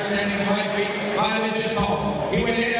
standing, 5 feet, 5 inches tall. He went in.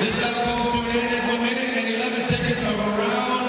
This battle comes to an end in one minute and 11 seconds of round